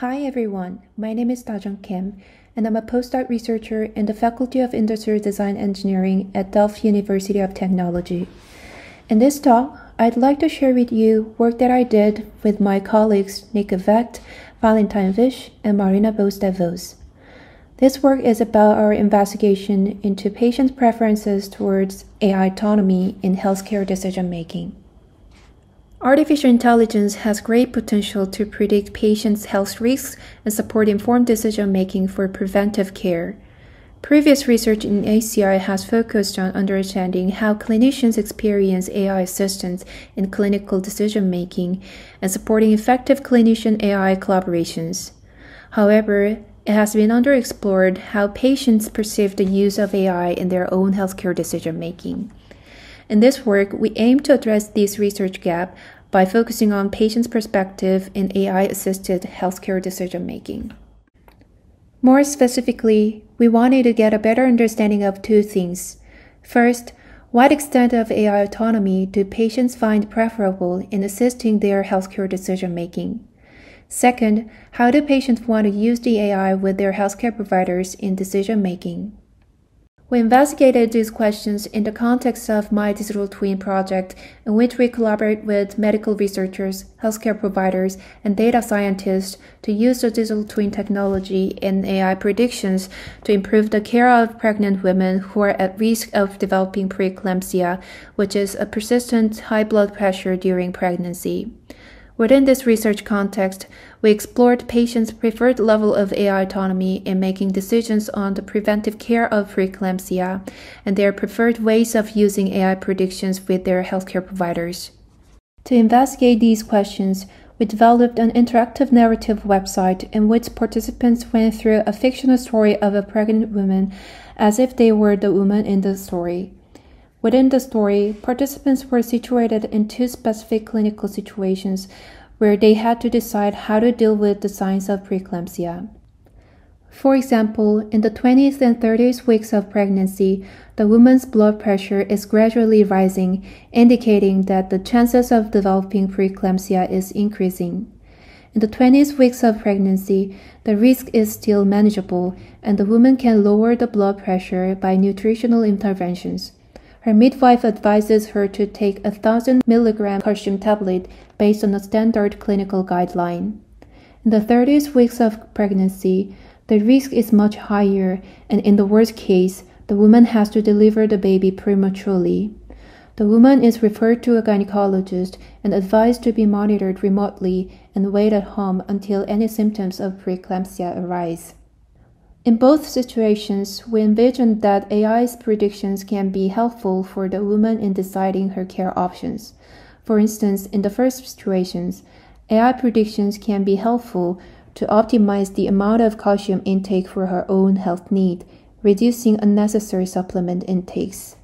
Hi everyone, my name is Dajung Kim, and I'm a postdoc researcher in the Faculty of Industrial Design Engineering at Delft University of Technology. In this talk, I'd like to share with you work that I did with my colleagues Niko Vegt, Valentijn Visch, and Marina Bos This work is about our investigation into patient preferences towards AI autonomy in healthcare decision making. Artificial intelligence has great potential to predict patients' health risks and support informed decision making for preventive care. Previous research in HCI has focused on understanding how clinicians experience AI assistance in clinical decision making and supporting effective clinician AI collaborations. However, it has been underexplored how patients perceive the use of AI in their own healthcare decision making. In this work, we aim to address this research gap by focusing on patients' perspective in AI assisted healthcare decision making. More specifically, we wanted to get a better understanding of two things. First, what extent of AI autonomy do patients find preferable in assisting their healthcare decision making? Second, how do patients want to use the AI with their healthcare providers in decision making? We investigated these questions in the context of My Digital Twin project, in which we collaborate with medical researchers, healthcare providers, and data scientists to use the digital twin technology and AI predictions to improve the care of pregnant women who are at risk of developing preeclampsia, which is a persistent high blood pressure during pregnancy. Within this research context, we explored patients' preferred level of AI autonomy in making decisions on the preventive care of preeclampsia and their preferred ways of using AI predictions with their healthcare providers. To investigate these questions, we developed an interactive narrative website in which participants went through a fictional story of a pregnant woman as if they were the woman in the story. Within the story, participants were situated in two specific clinical situations where they had to decide how to deal with the signs of preeclampsia. For example, in the 20th and 30th weeks of pregnancy, the woman's blood pressure is gradually rising, indicating that the chances of developing preeclampsia is increasing. In the 20th weeks of pregnancy, the risk is still manageable, and the woman can lower the blood pressure by nutritional interventions. Her midwife advises her to take a 1000 mg calcium tablet based on a standard clinical guideline. In the 30th weeks of pregnancy, the risk is much higher, and in the worst case, the woman has to deliver the baby prematurely. The woman is referred to a gynecologist and advised to be monitored remotely and wait at home until any symptoms of preeclampsia arise. In both situations, we envision that AI's predictions can be helpful for the woman in deciding her care options. For instance, in the first situations, AI predictions can be helpful to optimize the amount of calcium intake for her own health need, reducing unnecessary supplement intakes.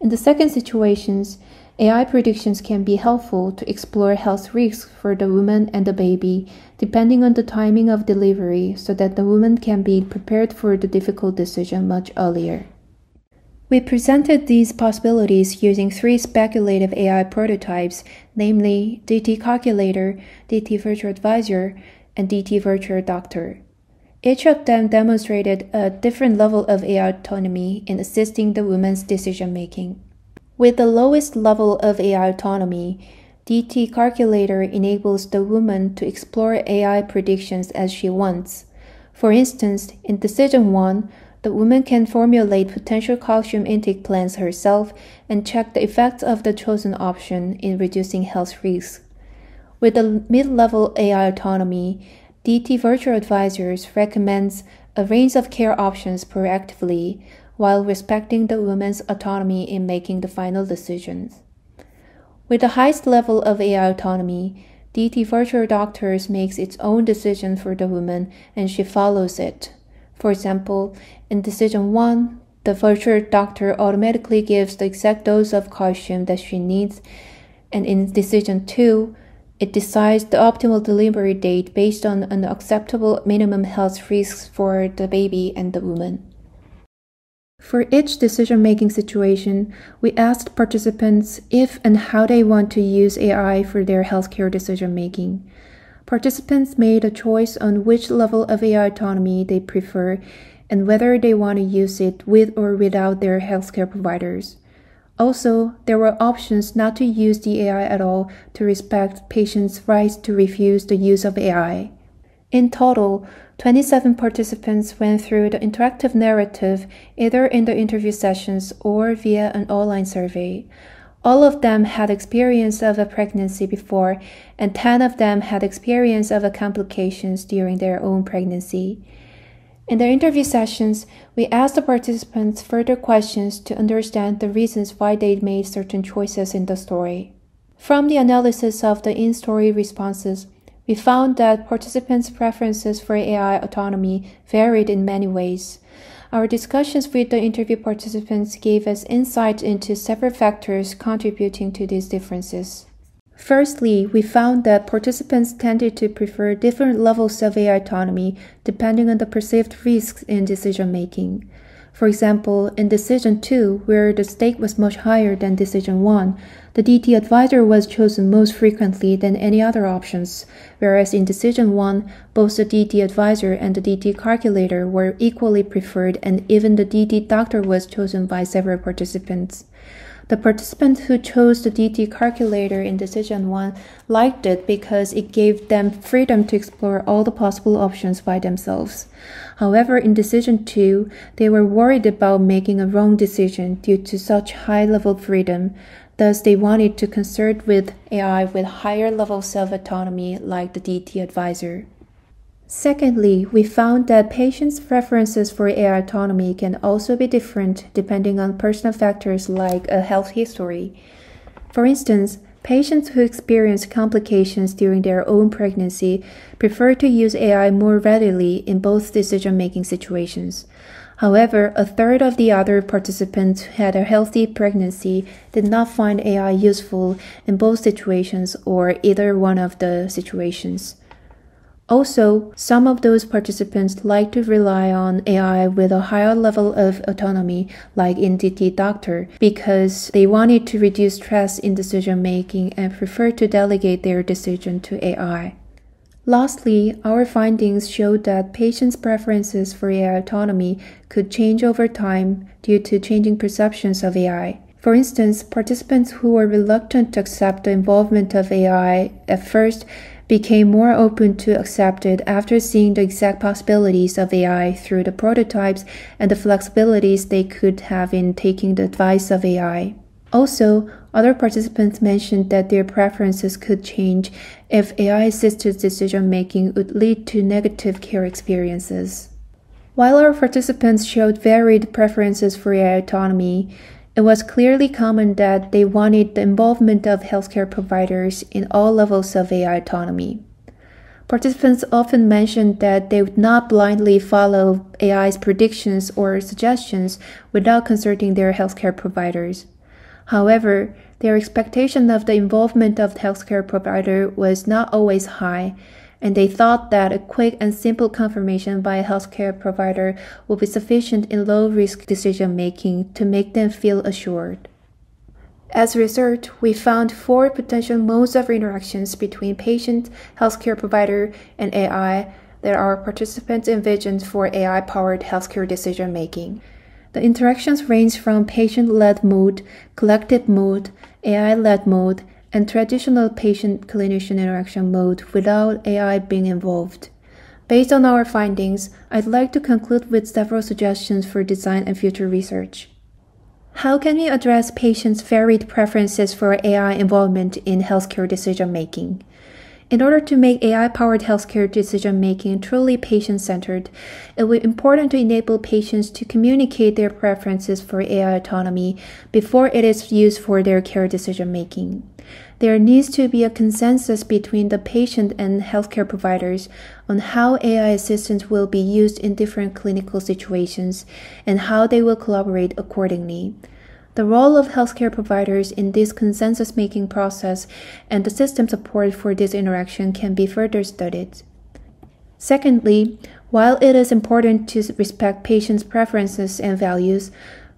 In the second situations, AI predictions can be helpful to explore health risks for the woman and the baby, depending on the timing of delivery, so that the woman can be prepared for the difficult decision much earlier. We presented these possibilities using three speculative AI prototypes, namely DT Calculator, DT Virtual Advisor, and DT Virtual Doctor. Each of them demonstrated a different level of AI autonomy in assisting the woman's decision making. With the lowest level of AI autonomy, DT Calculator enables the woman to explore AI predictions as she wants. For instance, in Decision 1, the woman can formulate potential calcium intake plans herself and check the effects of the chosen option in reducing health risks. With the mid-level AI autonomy, DT Virtual Advisors recommends a range of care options proactively while respecting the woman's autonomy in making the final decisions. With the highest level of AI autonomy, DT Virtual Doctors makes its own decision for the woman and she follows it. For example, in decision 1, the virtual doctor automatically gives the exact dose of calcium that she needs, and in decision 2, it decides the optimal delivery date based on an acceptable minimum health risks for the baby and the woman. For each decision making situation, we asked participants if and how they want to use AI for their healthcare decision making. participants made a choice on which level of AI autonomy they prefer and whether they want to use it with or without their healthcare providers. Also, there were options not to use the AI at all to respect patients' rights to refuse the use of AI. In total, 27 participants went through the interactive narrative either in the interview sessions or via an online survey. All of them had experience of a pregnancy before, and 10 of them had experience of complications during their own pregnancy. In the interview sessions, we asked the participants further questions to understand the reasons why they made certain choices in the story. From the analysis of the in story responses, we found that participants' preferences for AI autonomy varied in many ways. Our discussions with the interview participants gave us insight into several factors contributing to these differences. Firstly, we found that participants tended to prefer different levels of AI autonomy depending on the perceived risks in decision making. For example, in Decision 2, where the stake was much higher than Decision 1, the DT advisor was chosen most frequently than any other options, whereas in Decision 1, both the DT advisor and the DT calculator were equally preferred, and even the DT doctor was chosen by several participants. The participant who chose the DT calculator in Decision 1 liked it because it gave them freedom to explore all the possible options by themselves. However, in Decision 2, they were worried about making a wrong decision due to such high level freedom. Thus, they wanted to consult with AI with higher level self autonomy like the DT advisor. Secondly, we found that patients' preferences for AI autonomy can also be different depending on personal factors like a health history. For instance, patients who experience complications during their own pregnancy prefer to use AI more readily in both decision making situations. However, a third of the other participants who had a healthy pregnancy did not find AI useful in both situations or either one of the situations. Also, some of those participants like to rely on AI with a higher level of autonomy, like in DT Doctor, because they wanted to reduce stress in decision making and prefer to delegate their decision to AI. Lastly, our findings showed that patients' preferences for AI autonomy could change over time due to changing perceptions of AI. For instance, participants who were reluctant to accept the involvement of AI at first became more open to accept it after seeing the exact possibilities of AI through the prototypes and the flexibilities they could have in taking the advice of AI. Also, other participants mentioned that their preferences could change if AI assisted decision making would lead to negative care experiences. While our participants showed varied preferences for AI autonomy, it was clearly common that they wanted the involvement of healthcare providers in all levels of AI autonomy. Participants often mentioned that they would not blindly follow AI's predictions or suggestions without consulting their healthcare providers. However, their expectation of the involvement of the healthcare provider was not always high, and they thought that a quick and simple confirmation by a healthcare provider would be sufficient in low risk decision making to make them feel assured. As a result, we found four potential modes of interactions between patient, healthcare provider, and AI that our participants envisioned for AI powered healthcare decision making. The interactions range from patient led mode, collective mode, AI led mode, and traditional patient clinician interaction mode without AI being involved. Based on our findings, I'd like to conclude with several suggestions for design and future research. How can we address patients' varied preferences for AI involvement in healthcare decision making? In order to make AI powered healthcare decision making truly patient centered, it will be important to enable patients to communicate their preferences for AI autonomy before it is used for their care decision making. There needs to be a consensus between the patient and healthcare providers on how AI assistants will be used in different clinical situations and how they will collaborate accordingly. The role of healthcare providers in this consensus making process and the system support for this interaction can be further studied. Secondly, while it is important to respect patients' preferences and values,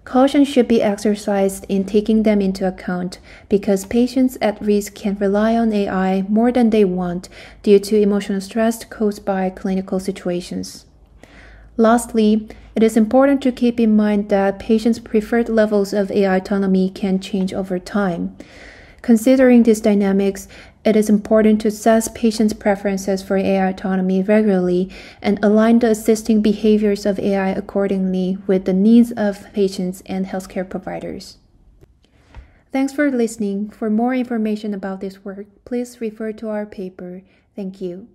Caution should be exercised in taking them into account because patients at risk can rely on AI more than they want due to emotional stress caused by clinical situations. Lastly, it is important to keep in mind that patients' preferred levels of AI autonomy can change over time. Considering these dynamics, it is important to assess patients' preferences for AI autonomy regularly and align the assisting behaviors of AI accordingly with the needs of patients and healthcare providers. Thanks for listening. For more information about this work, please refer to our paper. Thank you.